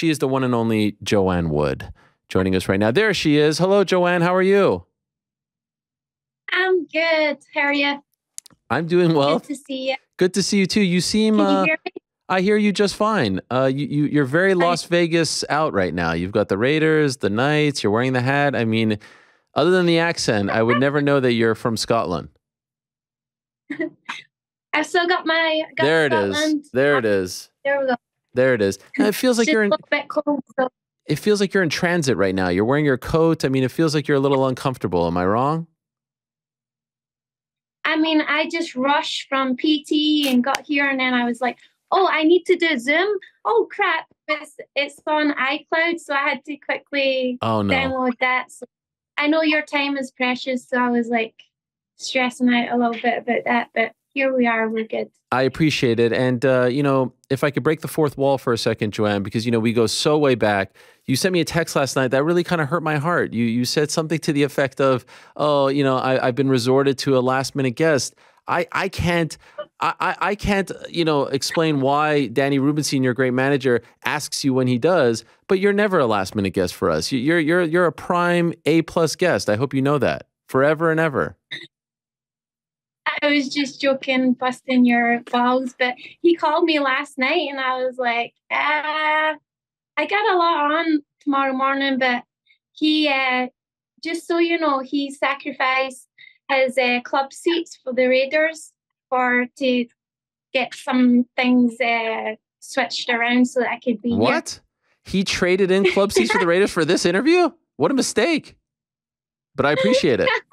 She is the one and only Joanne Wood joining us right now. There she is. Hello, Joanne. How are you? I'm good. How are you? I'm doing well. Good to see you. Good to see you too. You seem. You Uh, hear? I hear you just fine. Uh, you, you you're very Las Vegas out right now. You've got the Raiders, the Knights. You're wearing the hat. I mean, other than the accent, I would never know that you're from Scotland. I've still got my. Got There it is. Scotland. There it is. There we go. There it is. And it feels like you're in. a little bit cold. So It feels like you're in transit right now. You're wearing your coat. I mean, it feels like you're a little uncomfortable. Am I wrong? I mean, I just rushed from PT and got here, and then I was like, "Oh, I need to do Zoom. Oh crap! It's it's on iCloud, so I had to quickly Oh no. download that. So I know your time is precious, so I was like stressing out a little bit about that, but here we are. We're good. I appreciate it. And, uh, you know, if I could break the fourth wall for a second, Joanne, because, you know, we go so way back. You sent me a text last night that really kind of hurt my heart. You, you said something to the effect of, oh, you know, I, I've been resorted to a last minute guest. I, I can't. I, I- I can't, you know, explain why Danny Rubenstein, your great manager, asks you when he does, but you're never a last minute guest for us. You're you're you're a prime A plus guest. I hope you know that forever and ever. I was just joking, busting your balls, but he called me last night and I was like, ah, I got a lot on tomorrow morning, but he, uh, just so you know, he sacrificed his uh, club seats for the Raiders for to get some things uh, switched around so that I could be here. What? He traded in club seats for the Raiders for this interview? What a mistake. But I appreciate it.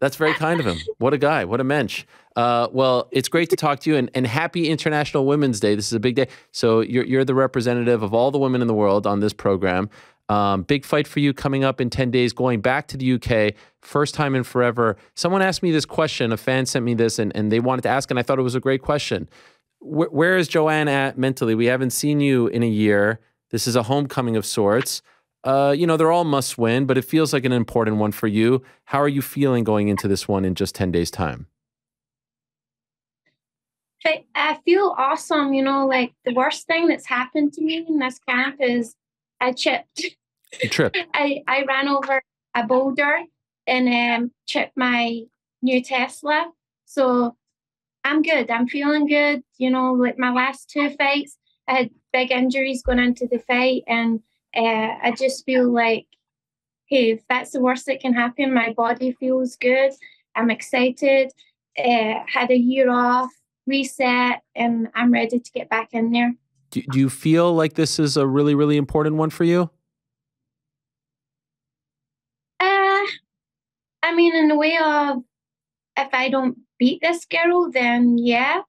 That's very kind of him. What a guy. What a mensch. Uh, well, it's great to talk to you and, and happy International Women's Day. This is a big day. So you're, you're the representative of all the women in the world on this program. Um, big fight for you coming up in 10 days, going back to the UK, first time in forever. Someone asked me this question. A fan sent me this and, and they wanted to ask, and I thought it was a great question. Where, where is Joanne at mentally? We haven't seen you in a year. This is a homecoming of sorts. Uh, you know, they're all must win, but it feels like an important one for you. How are you feeling going into this one in just 10 days' time? I, I feel awesome. You know, like the worst thing that's happened to me in this camp is I chipped. You trip. I, I ran over a boulder and um, chipped my new Tesla. So I'm good. I'm feeling good. You know, like my last two fights, I had big injuries going into the fight, and uh, I just feel like, hey, if that's the worst that can happen, my body feels good. I'm excited. Uh, had a year off, reset, and I'm ready to get back in there. Do, do you feel like this is a really, really important one for you? Uh, I mean, in the way of if I don't beat this girl, then yeah.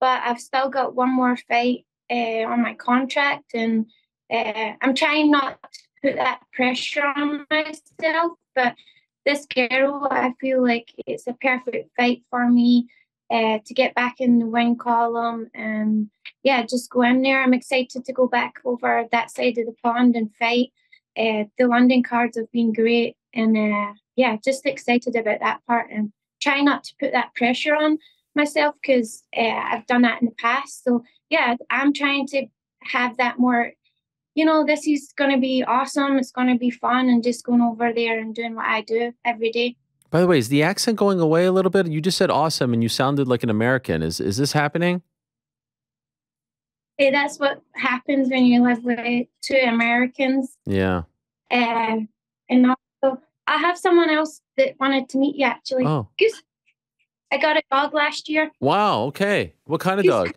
But I've still got one more fight uh, on my contract, and uh, I'm trying not to put that pressure on myself. But this girl, I feel like it's a perfect fight for me uh, to get back in the win column and yeah, just go in there. I'm excited to go back over that side of the pond and fight. Uh, the London cards have been great, and uh, yeah, just excited about that part and try not to put that pressure on myself because uh, I've done that in the past. So yeah, I'm trying to have that more. You know, this is going to be awesome. It's going to be fun, and just going over there and doing what I do every day. By the way, is the accent going away a little bit? You just said awesome and you sounded like an American. Is is this happening? Hey, that's what happens when you live with two Americans. Yeah. Uh, and also, I have someone else that wanted to meet you actually. Oh. Goose. I got a dog last year. Wow. Okay. What kind of dog?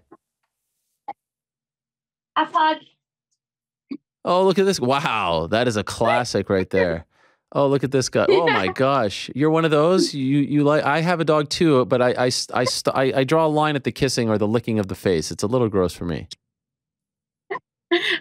A pug. Oh, look at this. Wow. That is a classic right there. Oh, look at this guy. Oh my gosh. You're one of those? You you like I have a dog too, but I I I, st- I I draw a line at the kissing or the licking of the face. It's a little gross for me.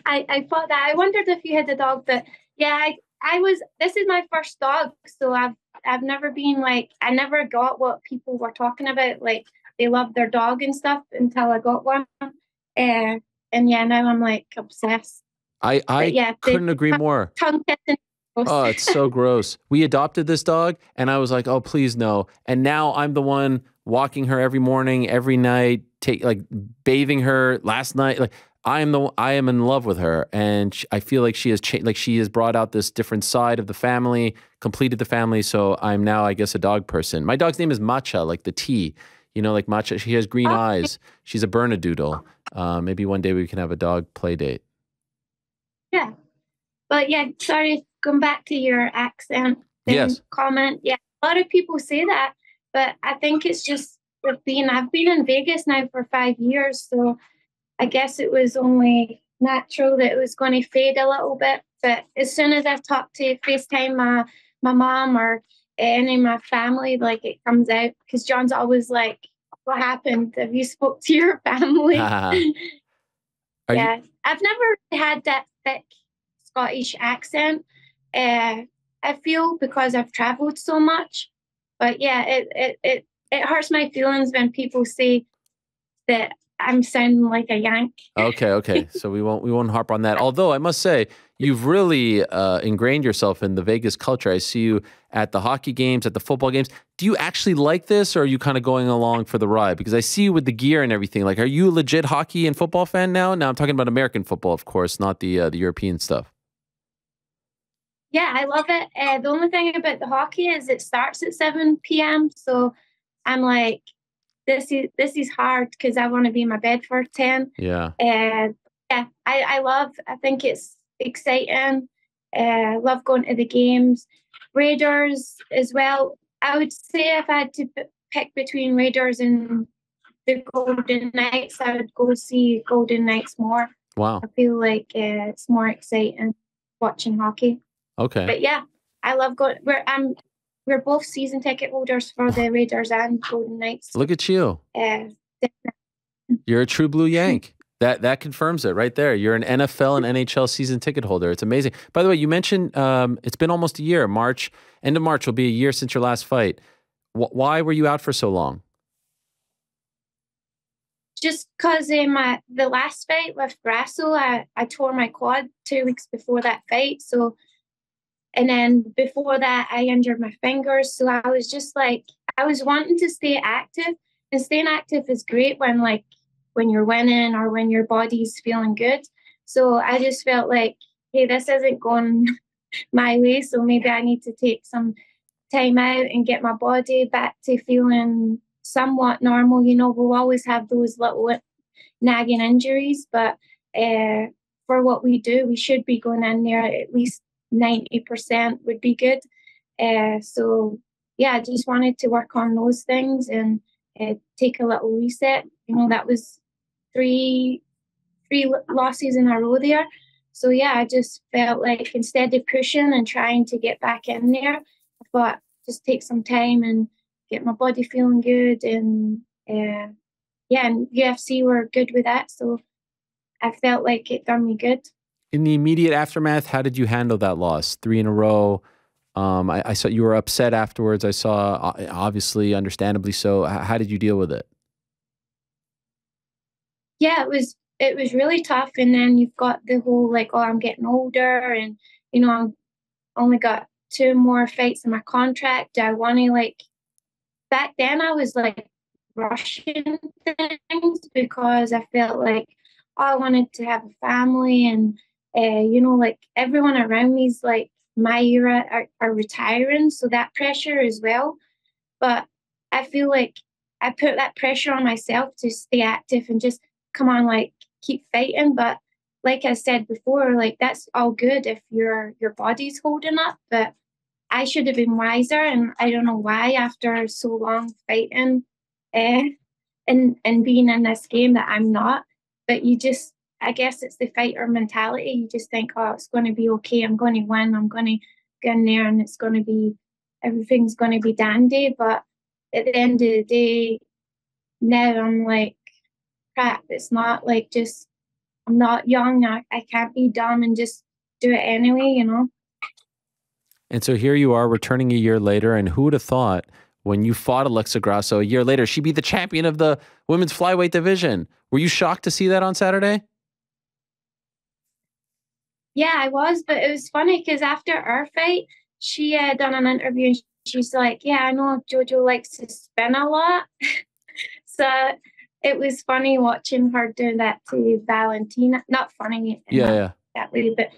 I, I thought that. I wondered if you had a dog, but yeah, I, I was. This is my first dog, so I've I've never been like I never got what people were talking about. Like they love their dog and stuff until I got one. Uh, and yeah, now I'm like obsessed. I I yeah, couldn't agree more. Tongue. Oh, it's so gross. We adopted this dog, and I was like, "Oh, please no!" And now I'm the one walking her every morning, every night, take like bathing her. Last night, like I am the I am in love with her, and sh- I feel like she has changed. Like she has brought out this different side of the family, completed the family. So I'm now, I guess, a dog person. My dog's name is Matcha, like the tea. You know, like Matcha. She has green eyes. She's a Bernedoodle. Uh, maybe one day we can have a dog play date. Yeah. But yeah, sorry, going back to your accent Yes. comment. Yeah, a lot of people say that, but I think it's just being, I've been in Vegas now for five years. So I guess it was only natural that it was going to fade a little bit. But as soon as I've talked to FaceTime my, my mom or any of my family, like it comes out because John's always like, what happened? Have you spoke to your family? You- yeah, I've never had that thick Scottish accent. Uh, I feel because I've traveled so much, but yeah, it it it, it hurts my feelings when people say that I'm sounding like a Yank. Okay, okay. So we won't we won't harp on that. Although I must say, you've really uh, ingrained yourself in the Vegas culture. I see you at the hockey games, at the football games. Do you actually like this, or are you kind of going along for the ride? Because I see you with the gear and everything. Like, are you a legit hockey and football fan now? Now I'm talking about American football, of course, not the uh, the European stuff. Yeah, I love it. Uh, the only thing about the hockey is it starts at seven p.m. So I'm like, this is this is hard because I want to be in my bed for ten. Yeah. Uh, yeah, I, I love. I think it's exciting. Uh, love going to the games. Raiders as well. I would say if I had to p- pick between Raiders and the Golden Knights, I would go see Golden Knights more. Wow. I feel like uh, it's more exciting watching hockey. Okay. But yeah, I love going. We're um, we're both season ticket holders for the Raiders and Golden Knights. Look at you. Uh, You're a true blue Yank. That that confirms it right there. You're an NFL and NHL season ticket holder. It's amazing. By the way, you mentioned um, it's been almost a year. March, end of March will be a year since your last fight. Wh- why were you out for so long? just because in my the last fight with Grasso, I, I tore my quad two weeks before that fight. So, and then before that, I injured my fingers. So I was just like, I was wanting to stay active, and staying active is great when like when you're winning or when your body's feeling good. So I just felt like, hey, this isn't going my way. So maybe I need to take some time out and get my body back to feeling somewhat normal. You know, we'll always have those little nagging injuries, but uh, for what we do, we should be going in there at least 90% would be good. Uh, so, yeah, I just wanted to work on those things and uh, take a little reset. You know, that was three three losses in a row there. So yeah, I just felt like instead of pushing and trying to get back in there, I thought just take some time and get my body feeling good and uh, yeah and ufc were good with that so i felt like it done me good In the immediate aftermath, how did you handle that loss? Three in a row. Um, I, I saw you were upset afterwards. I saw, obviously, understandably so. How did you deal with it? yeah it was it was really tough and then you've got the whole like oh i'm getting older and you know i'm only got two more fights in my contract do i want to like back then i was like rushing things because i felt like oh, i wanted to have a family and uh, you know like everyone around me is like my era are, are retiring so that pressure as well. But i feel like i put that pressure on myself to stay active and just come on like keep fighting. But like i said before like that's all good if your your body's holding up but i should have been wiser and i don't know why after so long fighting uh, and and being in this game that i'm not. But you just i guess it's the fighter mentality you just think oh it's going to be okay i'm going to win i'm going to get in there and it's going to be everything's going to be dandy but at the end of the day now i'm like crap it's not like just i'm not young i, I can't be dumb and just do it anyway you know And so here you are returning a year later. And who would have thought when you fought Alexa Grasso a year later, she'd be the champion of the women's flyweight division? Were you shocked to see that on Saturday? Yeah, I was, but it was funny because after our fight, she had done an interview and she's like, "Yeah, I know Jojo likes to spin a lot." so, it was funny watching her do that to Valentina. Not funny, yeah, yeah, that way, but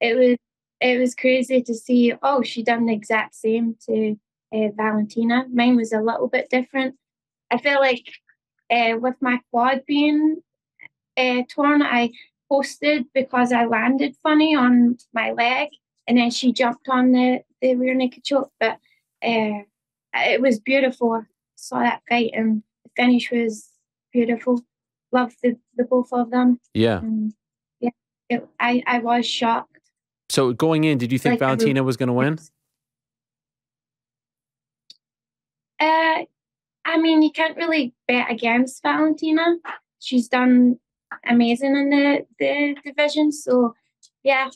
it was it was crazy to see. Oh, she done the exact same to uh, Valentina. Mine was a little bit different. I feel like uh, with my quad being uh, torn, I posted because I landed funny on my leg, and then she jumped on the the rear naked choke. But uh, it was beautiful. Saw that fight, and the finish was beautiful. Loved the, the both of them. Yeah. And yeah, it, I I was shocked. So going in, did you think like, Valentina was going to win? Uh, I mean, you can't really bet against Valentina. She's done amazing in the the division. So yeah,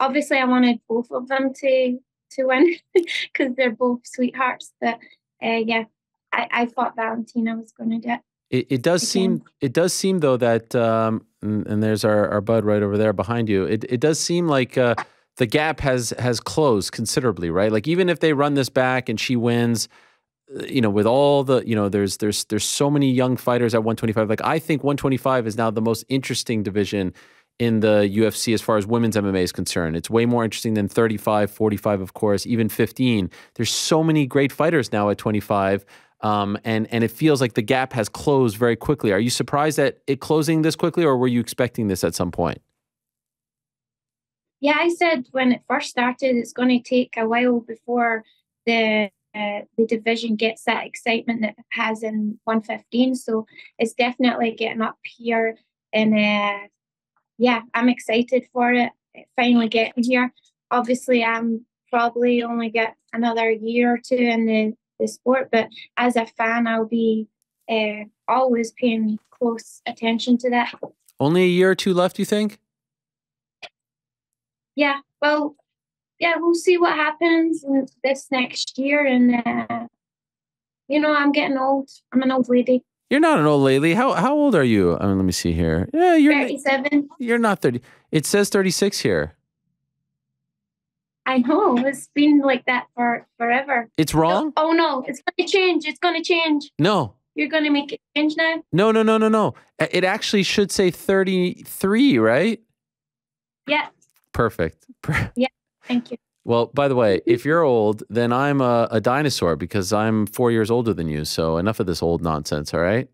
obviously I wanted both of them to to win because they're both sweethearts. But uh, yeah, I, I thought Valentina was going to get. It, it does again. seem it does seem though that um, and, and, there's our, our bud right over there behind you. It it does seem like uh, the gap has has closed considerably, right? Like even if they run this back and she wins, you know, with all the, you know, there's there's there's so many young fighters at 125. Like I think 125 is now the most interesting division in the UFC as far as women's MMA is concerned. It's way more interesting than 35, 45, of course, even 15. There's so many great fighters now at 25. Um, and and it feels like the gap has closed very quickly. Are you surprised at it closing this quickly, or were you expecting this at some point? Yeah, I said when it first started, it's going to take a while before the uh, the division gets that excitement that it has in 115. So it's definitely getting up here, and uh, yeah, I'm excited for it. Finally getting here. Obviously, I'm probably only get another year or two in the, the sport, but as a fan, I'll be uh, always paying close attention to that. Only a year or two left, you think? Yeah, well, yeah, we'll see what happens this next year. And, uh, you know, I'm getting old. I'm an old lady. You're not an old lady. How how old are you? I mean, let me see here. Yeah, you're 37. You're not 30. It says 36 here. I know. It's been like that for forever. It's wrong? Oh, oh no, it's going to change. It's going to change. No. You're going to make it change now? No, no, no, no, no. It actually should say 33, right? Yeah. Perfect. yeah. Thank you. Well, by the way, mm-hmm. if you're old, then I'm a, a, dinosaur because I'm four years older than you. So enough of this old nonsense, all right?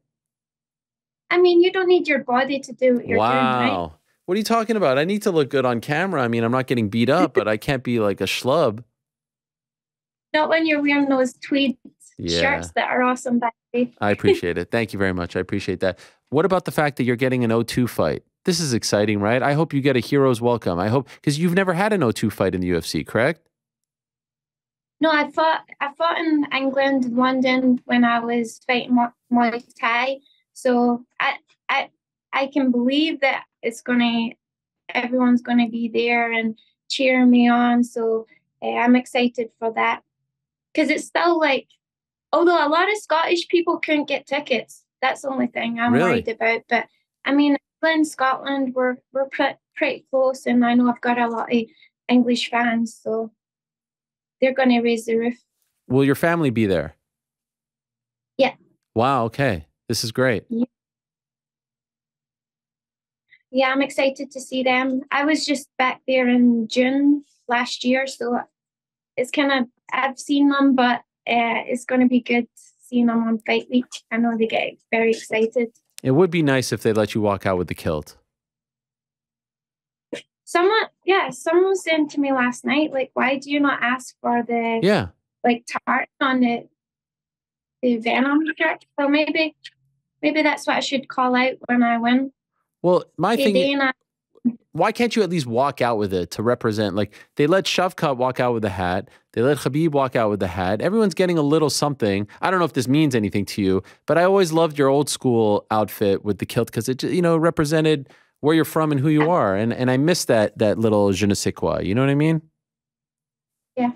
I mean, you don't need your body to do what you're wow. doing, right? What are you talking about? I need to look good on camera. I mean, I'm not getting beat up, but I can't be like a schlub. Not when you're wearing those tweed yeah. shirts that are awesome, Becky. I appreciate it. Thank you very much. I appreciate that. What about the fact that you're getting an O2 fight? This is exciting, right? I hope you get a hero's welcome. I hope because you've never had an O2 fight in the UFC, correct? No, I fought I fought in England, London when I was fighting Muay Thai. So I I I can believe that it's gonna everyone's gonna be there and cheering me on. So uh, I'm excited for that because it's still like, although a lot of Scottish people couldn't get tickets. That's the only thing I'm really? worried about. But I mean, England, Scotland, we're we're pretty pretty close, and I know I've got a lot of English fans, so they're going to raise the roof. Will your family be there? Yeah. Wow. Okay, this is great. Yeah. yeah, I'm excited to see them. I was just back there in June last year, so it's kind of I've seen them, but uh, it's going to be good seeing them on Fight Week. I know they get very excited. It would be nice if they let you walk out with the kilt. Someone, yeah, someone was saying to me last night, like, why do you not ask for the yeah, like tart on the van on the shirt? So maybe, maybe that's what I should call out when I win. Well, my hey, thing. Why can't you at least walk out with it to represent? Like they let Shavkat walk out with the hat, they let Khabib walk out with the hat. Everyone's getting a little something. I don't know if this means anything to you, but I always loved your old school outfit with the kilt because it you know represented where you're from and who you are, and and I miss that that little je ne sais quoi. You know what I mean? Yeah,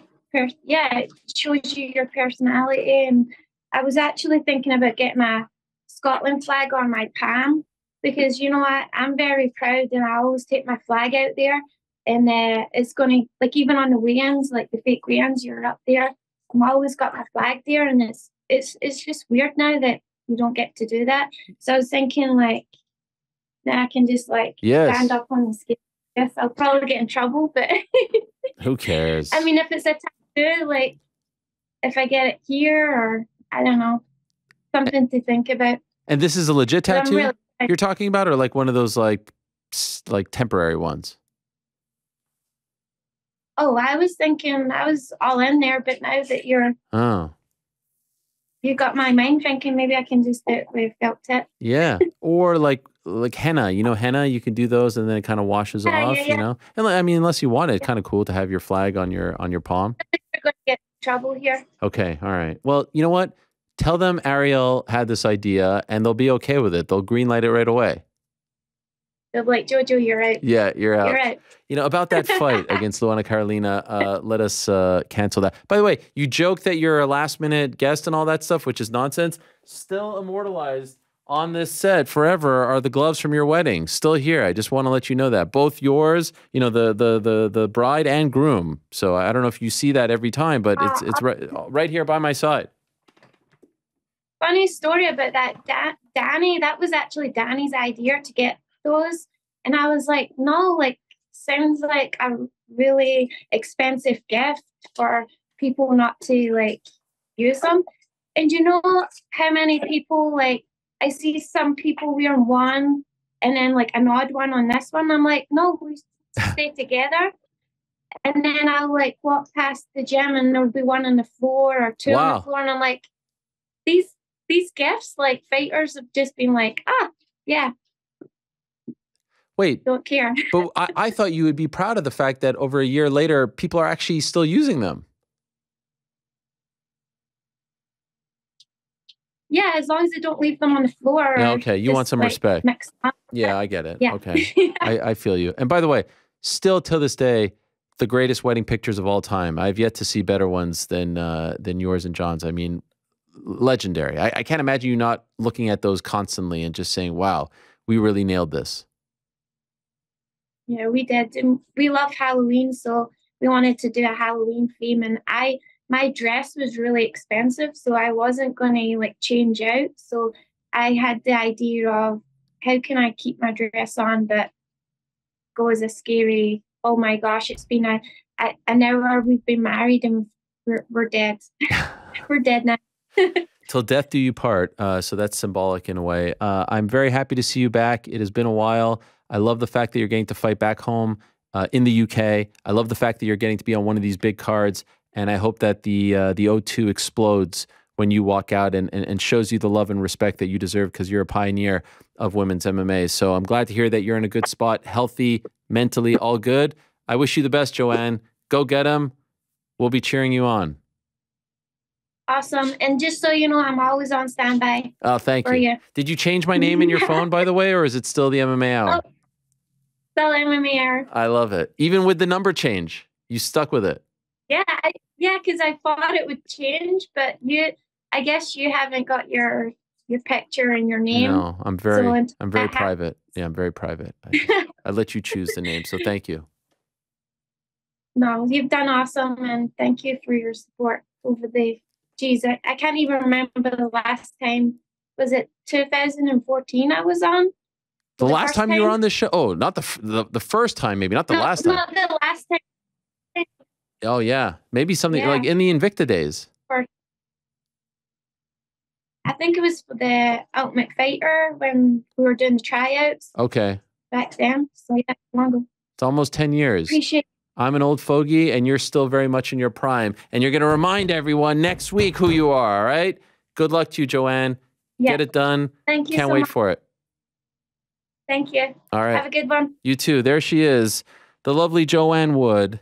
yeah, it shows you your personality. And I was actually thinking about getting a Scotland flag on my palm because you know I, I'm very proud and I always take my flag out there and uh, it's gonna like even on the weigh-ins, like the fake weigh-ins, you're up there. I'm always got my flag there and it's it's it's just weird now that you don't get to do that. So I was thinking like, now I can just like Yes. stand up on the scale. Yes, I'll probably get in trouble, but Who cares? I mean, if it's a tattoo, like if I get it here or I don't know, something to think about. and this is a legit tattoo you're talking about, or like one of those like like temporary ones? Oh, I was thinking I was all in there, but now that you're Oh, you got my mind thinking, maybe I can just do it with felt tip. yeah. or like like henna. You know henna. You can do those, and then it kind of washes Yeah, off. yeah, You know, and like, I mean, unless you want it, kind of cool to have your flag on your on your palm. You're going to get in trouble here. Okay, all right. Well, you know what? Tell them Ariel had this idea, and they'll be okay with it. They'll greenlight it right away. They'll be like, Jojo, you're right. Yeah, you're out. You're out. You know, about that fight against Luana Carolina, uh, let us uh, cancel that. By the way, you joke that you're a last minute guest and all that stuff, which is nonsense. Still immortalized on this set forever are the gloves from your wedding. Still here. I just want to let you know that. Both yours, you know, the the the the bride and groom. So I don't know if you see that every time, but it's it's right right here by my side. Funny story about that. Da- Danny, that was actually Danny's idea to get those. And I was like, no, like, sounds like a really expensive gift for people not to like use them. And you know how many people like I see some people wearing one and then like an odd one on this one. I'm like, no, we stay together. And then I'll like walk past the gym and there'll be one on the floor or two on the floor. And I'm like, these these gifts, like fighters have just been like, ah, yeah, Wait, don't care. but I, I thought you would be proud of the fact that over a year later, people are actually still using them. Yeah, as long as they don't leave them on the floor. Okay, you want some like, respect. Yeah, I get it. Yeah. Okay. I, I feel you. And by the way, still to this day, the greatest wedding pictures of all time. I've yet to see better ones than uh, than yours and John's. I mean, legendary. I, I can't imagine you not looking at those constantly and just saying, "Wow, we really nailed this." Yeah, we did. And we love Halloween, so we wanted to do a Halloween theme. And I, my dress was really expensive, so I wasn't going to like change out. So I had the idea of how can I keep my dress on, but go as a scary. Oh my gosh, it's been a, a an hour we've been married and we're we're dead. we're dead now. Till death do you part. Uh, so that's symbolic in a way. Uh, I'm very happy to see you back. It has been a while. I love the fact that you're getting to fight back home uh, in the UK. I love the fact that you're getting to be on one of these big cards. And I hope that the uh, the O2 explodes when you walk out and, and, and shows you the love and respect that you deserve because you're a pioneer of women's MMA. So I'm glad to hear that you're in a good spot, healthy, mentally, all good. I wish you the best, Joanne. Go get him. We'll be cheering you on. Awesome. And just so you know, I'm always on standby Oh, thank you. you. Did you change my name in your phone, by the way, or is it still the MMA hour? Oh. Still MMA. I love it. Even with the number change, you stuck with it. Yeah, I, yeah, because I thought it would change, but you, I guess you haven't got your your picture and your name. No, I'm very, So I'm very private. Yeah, I'm very private. I, I let you choose the name, so thank you. No, you've done awesome, and thank you for your support over the. Geez, I, I can't even remember the last time. Was it 2014? I was on. The, The last first time you were on this show, oh, not the, f- the the first time, maybe not the no, last time. Not the last time. Oh yeah, maybe something Yeah. like in the Invicta days. I think it was for the Ultimate Fighter when we were doing the tryouts Okay, back then. So yeah, long ago. it's almost ten years. Appreciate. I'm an old fogey, and you're still very much in your prime. And you're going to remind everyone next week who you are. All right. Good luck to you, Joanne. Yeah. Get it done. Thank you Can't so wait much. for it. Thank you. All right. Have a good one. You too. There she is, the lovely Joanne Wood.